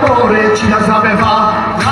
l'amore ci la sapeva.